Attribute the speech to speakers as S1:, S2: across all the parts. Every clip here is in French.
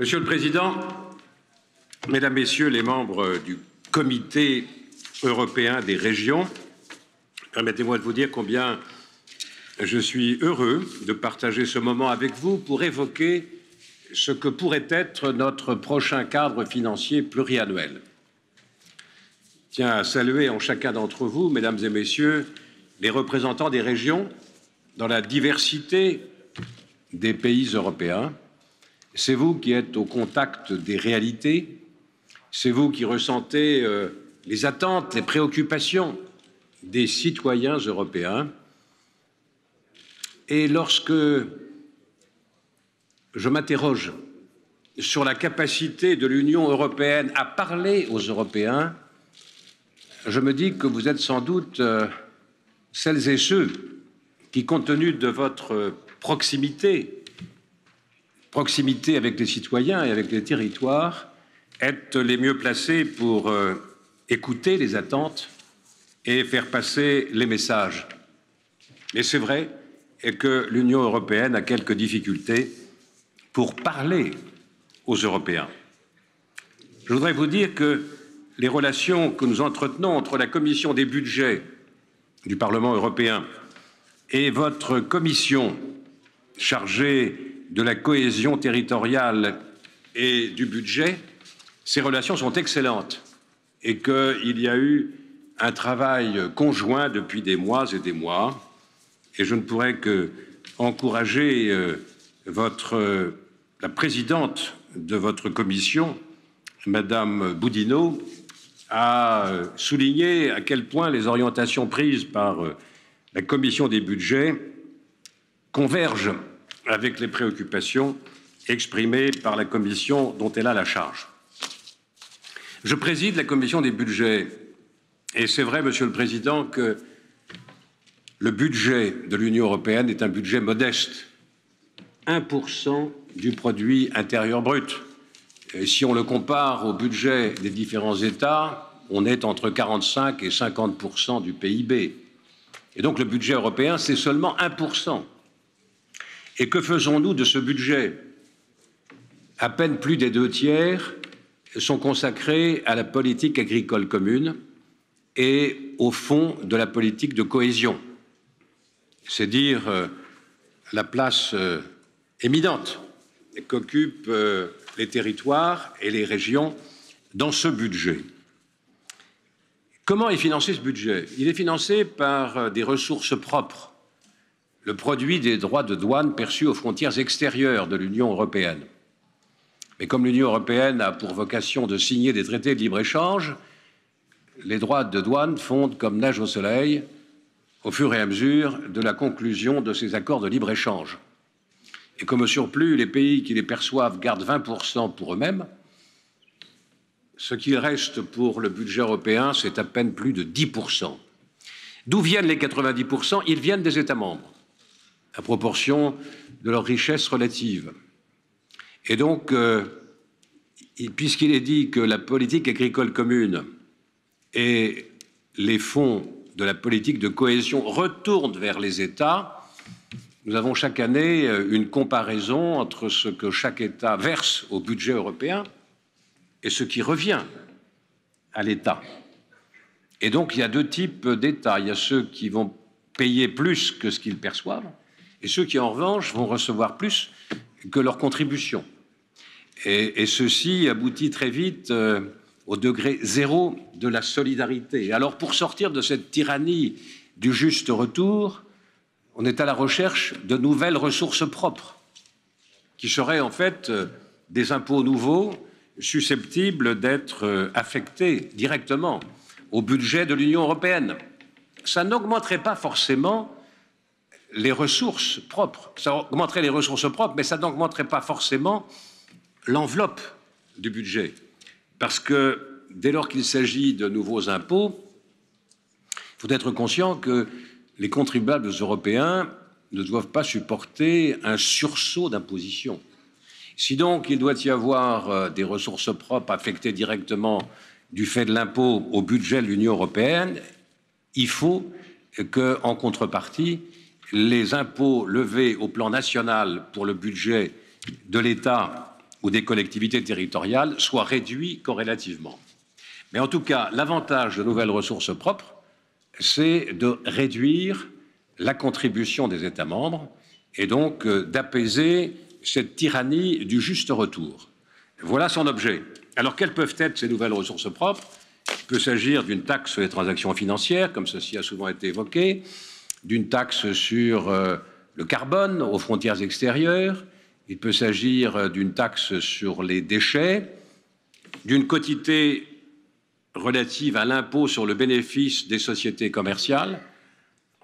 S1: Monsieur le Président, Mesdames, Messieurs les membres du Comité européen des régions, permettez-moi de vous dire combien je suis heureux de partager ce moment avec vous pour évoquer ce que pourrait être notre prochain cadre financier pluriannuel. Je tiens à saluer en chacun d'entre vous, Mesdames et Messieurs, les représentants des régions dans la diversité des pays européens. C'est vous qui êtes au contact des réalités, c'est vous qui ressentez euh, les attentes, les préoccupations des citoyens européens. Et lorsque je m'interroge sur la capacité de l'Union européenne à parler aux Européens, je me dis que vous êtes sans doute euh, celles et ceux qui, compte tenu de votre proximité, proximité avec les citoyens et avec les territoires, êtes les mieux placés pour euh, écouter les attentes et faire passer les messages. Et c'est vrai que l'Union européenne a quelques difficultés pour parler aux Européens. Je voudrais vous dire que les relations que nous entretenons entre la Commission des budgets du Parlement européen et votre commission chargée de la cohésion territoriale et du budget, ces relations sont excellentes et qu'il y a eu un travail conjoint depuis des mois et des mois. Et je ne pourrais que encourager euh, votre, la présidente de votre commission, Madame Boudinot, à souligner à quel point les orientations prises par euh, la commission des budgets convergent avec les préoccupations exprimées par la commission dont elle a la charge. Je préside la commission des budgets et c'est vrai, Monsieur le Président, que le budget de l'Union européenne est un budget modeste, 1% du produit intérieur brut. Si on le compare au budget des différents États, on est entre 45 et 50 du PIB. Et donc le budget européen, c'est seulement 1%. Et que faisons-nous de ce budget? À peine plus des deux tiers sont consacrés à la politique agricole commune et au fond de la politique de cohésion. C'est dire euh, la place euh, éminente qu'occupent euh, les territoires et les régions dans ce budget. Comment est financé ce budget? Il est financé par des ressources propres, le produit des droits de douane perçus aux frontières extérieures de l'Union européenne. Mais comme l'Union européenne a pour vocation de signer des traités de libre-échange, les droits de douane fondent comme neige au soleil au fur et à mesure de la conclusion de ces accords de libre-échange. Et comme au surplus, les pays qui les perçoivent gardent 20% pour eux-mêmes, ce qu'il reste pour le budget européen, c'est à peine plus de 10%. D'où viennent les 90% Ils viennent des États membres, à proportion de leur richesse relative. Et donc, euh, puisqu'il est dit que la politique agricole commune et les fonds de la politique de cohésion retournent vers les États, nous avons chaque année euh, une comparaison entre ce que chaque État verse au budget européen et ce qui revient à l'État. Et donc il y a deux types d'États. Il y a ceux qui vont payer plus que ce qu'ils perçoivent et ceux qui en revanche vont recevoir plus que leur contribution. Et, ceci aboutit très vite euh, au degré zéro de la solidarité. Alors pour sortir de cette tyrannie du juste retour, on est à la recherche de nouvelles ressources propres, qui seraient en fait euh, des impôts nouveaux susceptibles d'être euh, affectés directement au budget de l'Union européenne. Ça n'augmenterait pas forcément les ressources propres. Ça augmenterait les ressources propres, mais ça n'augmenterait pas forcément l'enveloppe du budget. Parce que dès lors qu'il s'agit de nouveaux impôts, il faut être conscient que les contribuables européens ne doivent pas supporter un sursaut d'imposition. Si donc il doit y avoir euh, des ressources propres affectées directement du fait de l'impôt au budget de l'Union européenne, il faut que, en contrepartie, les impôts levés au plan national pour le budget de l'État ou des collectivités territoriales soit réduit corrélativement. Mais en tout cas, l'avantage de nouvelles ressources propres, c'est de réduire la contribution des États membres et donc euh, d'apaiser cette tyrannie du juste retour. Voilà son objet. Alors, quelles peuvent être ces nouvelles ressources propres? Il peut s'agir d'une taxe sur les transactions financières, comme ceci a souvent été évoqué, d'une taxe sur euh, le carbone aux frontières extérieures, il peut s'agir euh, d'une taxe sur les déchets, d'une quotité relative à l'impôt sur le bénéfice des sociétés commerciales,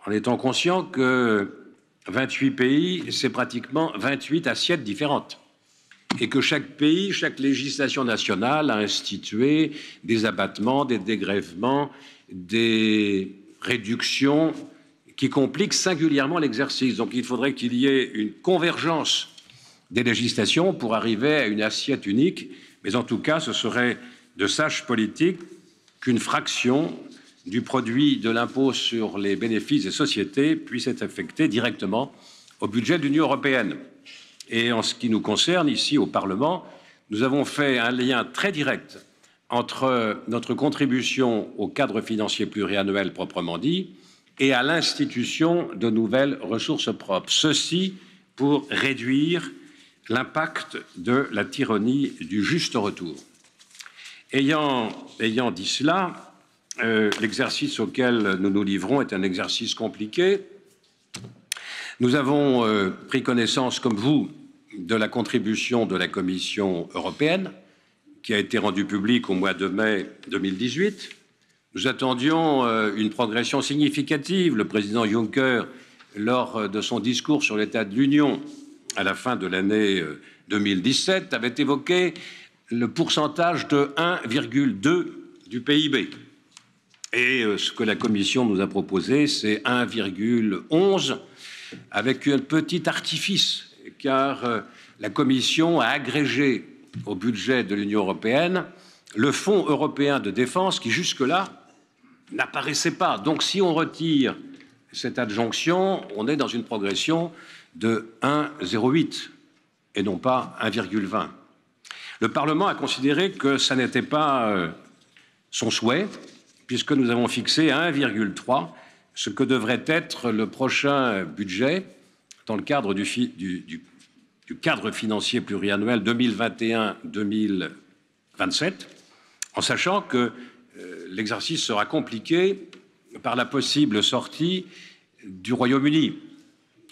S1: en étant conscient que 28 pays, c'est pratiquement 28 assiettes différentes et que chaque pays, chaque législation nationale a institué des abattements, des dégrèvements, des réductions qui compliquent singulièrement l'exercice. Donc il faudrait qu'il y ait une convergence des législations pour arriver à une assiette unique, mais en tout cas ce serait de sage politique qu'une fraction du produit de l'impôt sur les bénéfices des sociétés puisse être affectée directement au budget de l'Union européenne. Et en ce qui nous concerne, ici au Parlement, nous avons fait un lien très direct entre notre contribution au cadre financier pluriannuel proprement dit et à l'institution de nouvelles ressources propres. Ceci pour réduire l'impact de la tyrannie du juste retour. Ayant, dit cela, euh, l'exercice auquel nous nous livrons est un exercice compliqué. Nous avons euh, pris connaissance, comme vous, de la contribution de la Commission européenne, qui a été rendue publique au mois de mai 2018. Nous attendions euh, une progression significative. Le président Juncker, lors de son discours sur l'état de l'Union à la fin de l'année 2017, avait évoqué le pourcentage de 1,2 du PIB. Et euh, ce que la Commission nous a proposé, c'est 1,11 avec un petit artifice, car euh, la Commission a agrégé au budget de l'Union européenne le Fonds européen de défense qui jusque-là n'apparaissait pas. Donc si on retire cette adjonction, on est dans une progression de 1,08 et non pas 1,20. Le Parlement a considéré que ça n'était pas euh, son souhait puisque nous avons fixé à 1,3 ce que devrait être le prochain budget dans le cadre du, cadre financier pluriannuel 2021-2027, en sachant que l'exercice sera compliqué par la possible sortie du Royaume-Uni.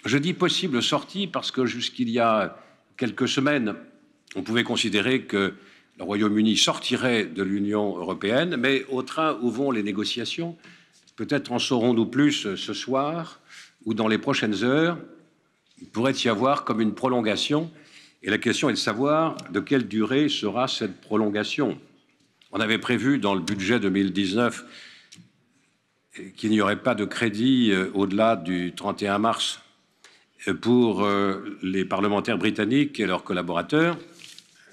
S1: Je dis possible sortie parce que jusqu'il y a quelques semaines, on pouvait considérer que le Royaume-Uni sortirait de l'Union européenne, mais au train où vont les négociations, peut-être en saurons-nous plus ce soir ou dans les prochaines heures, il pourrait y avoir comme une prolongation, et la question est de savoir de quelle durée sera cette prolongation. On avait prévu dans le budget 2019 qu'il n'y aurait pas de crédit euh, au-delà du 31 mars euh, pour euh, les parlementaires britanniques et leurs collaborateurs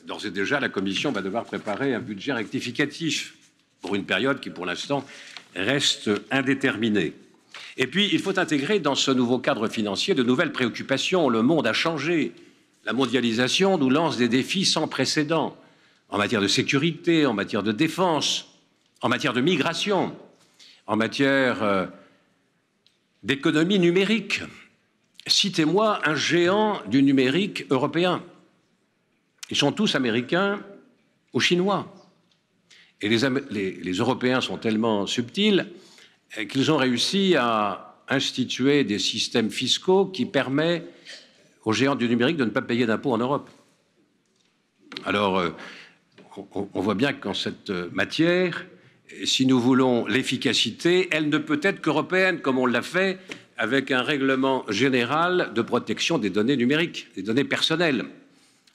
S1: d'ores et déjà, la Commission va devoir préparer un budget rectificatif pour une période qui, pour l'instant, reste indéterminée. Et puis, il faut intégrer dans ce nouveau cadre financier de nouvelles préoccupations. Le monde a changé. La mondialisation nous lance des défis sans précédent en matière de sécurité, en matière de défense, en matière de migration, en matière euh, d'économie numérique. Citez-moi un géant du numérique européen. Ils sont tous américains ou chinois. Et les, Européens sont tellement subtils euh, qu'ils ont réussi à instituer des systèmes fiscaux qui permettent aux géants du numérique de ne pas payer d'impôts en Europe. Alors, euh, on, voit bien qu'en cette matière, si nous voulons l'efficacité, elle ne peut être qu'européenne, comme on l'a fait avec un règlement général de protection des données numériques, des données personnelles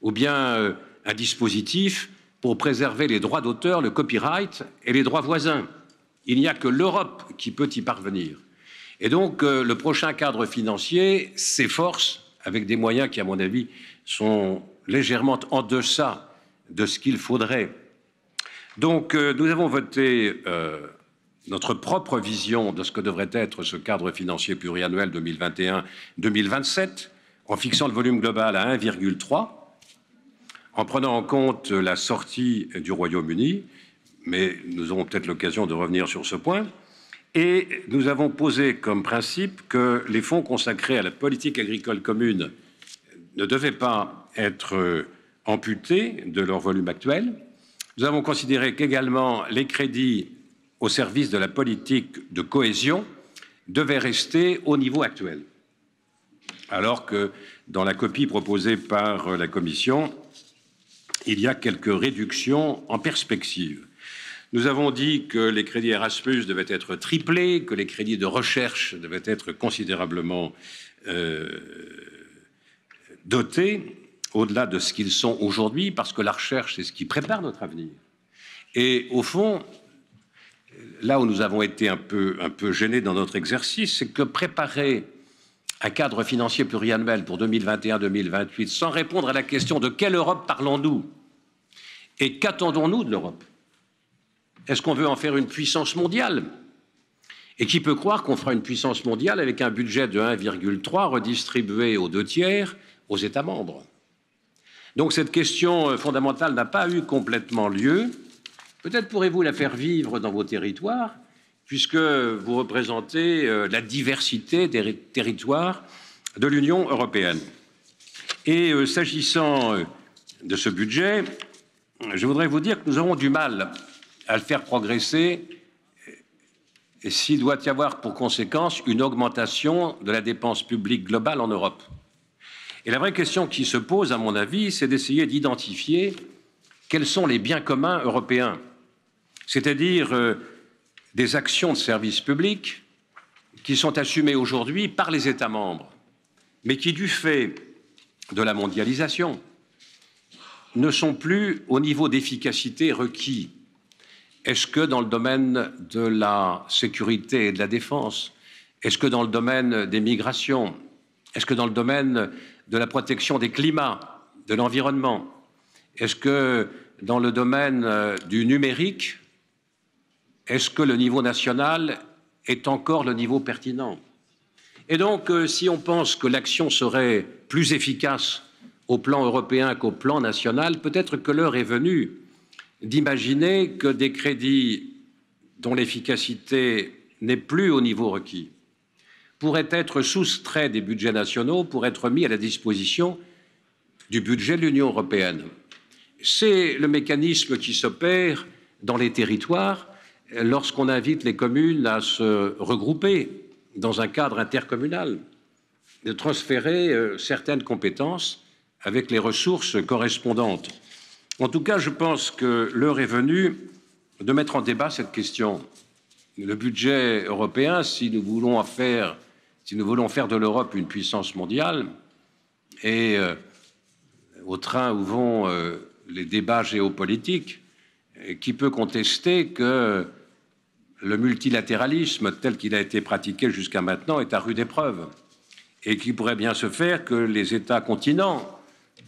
S1: ou bien euh, un dispositif pour préserver les droits d'auteur, le copyright et les droits voisins. Il n'y a que l'Europe qui peut y parvenir. Et donc, euh, le prochain cadre financier s'efforce, avec des moyens qui, à mon avis, sont légèrement en deçà de ce qu'il faudrait. Donc, euh, nous avons voté notre propre vision de ce que devrait être ce cadre financier pluriannuel 2021-2027, en fixant le volume global à 1,3 en prenant en compte la sortie du Royaume-Uni, mais nous aurons peut-être l'occasion de revenir sur ce point. Et nous avons posé comme principe que les fonds consacrés à la politique agricole commune ne devaient pas être amputés de leur volume actuel. Nous avons considéré qu'également les crédits au service de la politique de cohésion devaient rester au niveau actuel, alors que dans la copie proposée par la Commission, il y a quelques réductions en perspective. Nous avons dit que les crédits Erasmus devaient être triplés, que les crédits de recherche devaient être considérablement euh, dotés, au-delà de ce qu'ils sont aujourd'hui, parce que la recherche, c'est ce qui prépare notre avenir. Et au fond, là où nous avons été un peu, un peu gênés dans notre exercice, c'est que préparer un cadre financier pluriannuel pour 2021-2028 sans répondre à la question de quelle Europe parlons-nous et qu'attendons-nous de l'Europe? Est-ce qu'on veut en faire une puissance mondiale? Et qui peut croire qu'on fera une puissance mondiale avec un budget de 1,3 redistribué aux deux tiers aux États membres? Donc cette question euh, fondamentale n'a pas eu complètement lieu. Peut-être pourrez-vous la faire vivre dans vos territoires, puisque vous représentez euh, la diversité des territoires de l'Union européenne. Et euh, s'agissant de ce budget, je voudrais vous dire que nous aurons du mal à le faire progresser s'il doit y avoir pour conséquence une augmentation de la dépense publique globale en Europe. Et la vraie question qui se pose, à mon avis, c'est d'essayer d'identifier quels sont les biens communs européens, c'est-à-dire euh, des actions de service public qui sont assumées aujourd'hui par les États membres, mais qui, du fait de la mondialisation, ne sont plus au niveau d'efficacité requis. Est-ce que dans le domaine de la sécurité et de la défense, est-ce que dans le domaine des migrations, est-ce que dans le domaine de la protection des climats, de l'environnement, est-ce que dans le domaine euh, du numérique, est-ce que le niveau national est encore le niveau pertinent? Et donc, euh, si on pense que l'action serait plus efficace au plan européen qu'au plan national, peut-être que l'heure est venue d'imaginer que des crédits dont l'efficacité n'est plus au niveau requis pourraient être soustraits des budgets nationaux pour être mis à la disposition du budget de l'Union européenne. C'est le mécanisme qui s'opère dans les territoires lorsqu'on invite les communes à se regrouper dans un cadre intercommunal, de transférer euh, certaines compétences avec les ressources correspondantes. En tout cas, je pense que l'heure est venue de mettre en débat cette question. Le budget européen, si nous voulons faire, si nous voulons faire de l'Europe une puissance mondiale, et euh, au train où vont euh, les débats géopolitiques, qui peut contester que le multilatéralisme tel qu'il a été pratiqué jusqu'à maintenant est à rude épreuve et qui pourrait bien se faire que les États continents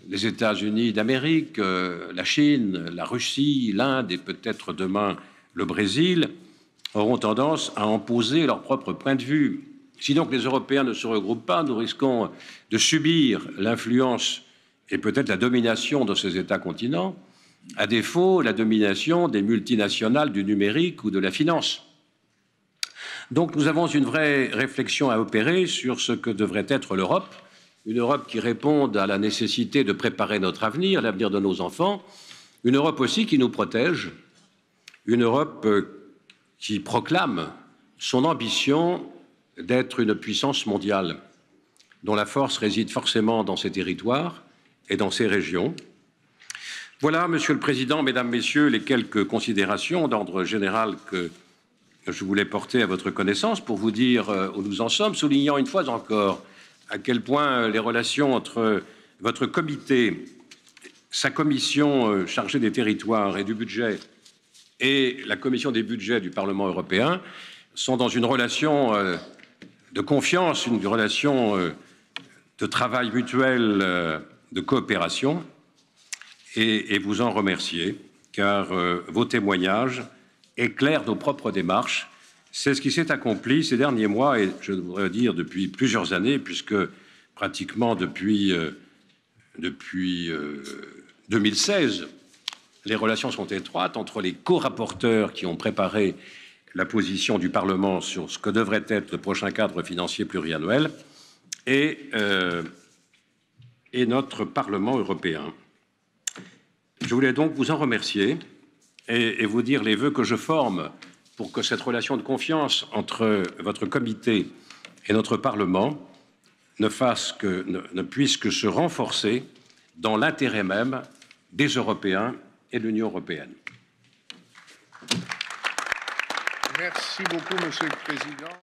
S1: les États-Unis d'Amérique, euh, la Chine, la Russie, l'Inde et peut-être demain le Brésil auront tendance à imposer leur propre point de vue. Si donc les Européens ne se regroupent pas, nous risquons de subir l'influence et peut-être la domination de ces États-continents, à défaut la domination des multinationales du numérique ou de la finance. Donc nous avons une vraie réflexion à opérer sur ce que devrait être l'Europe une Europe qui réponde à la nécessité de préparer notre avenir, l'avenir de nos enfants, une Europe aussi qui nous protège, une Europe euh, qui proclame son ambition d'être une puissance mondiale, dont la force réside forcément dans ses territoires et dans ses régions. Voilà, Monsieur le Président, Mesdames, Messieurs, les quelques considérations d'ordre général que je voulais porter à votre connaissance pour vous dire euh, où nous en sommes, soulignant une fois encore à quel point les relations entre votre comité, sa commission euh, chargée des territoires et du budget et la commission des budgets du Parlement européen sont dans une relation euh, de confiance, une relation euh, de travail mutuel, de coopération, et, vous en remercier, car vos témoignages éclairent nos propres démarches. C'est ce qui s'est accompli ces derniers mois, et je devrais dire depuis plusieurs années, puisque pratiquement depuis, euh, depuis 2016, les relations sont étroites entre les co-rapporteurs qui ont préparé la position du Parlement sur ce que devrait être le prochain cadre financier pluriannuel et, euh, notre Parlement européen. Je voulais donc vous en remercier et, vous dire les vœux que je forme pour que cette relation de confiance entre votre comité et notre Parlement ne puisse que se renforcer dans l'intérêt même des Européens et de l'Union européenne.
S2: Merci beaucoup, Monsieur le Président.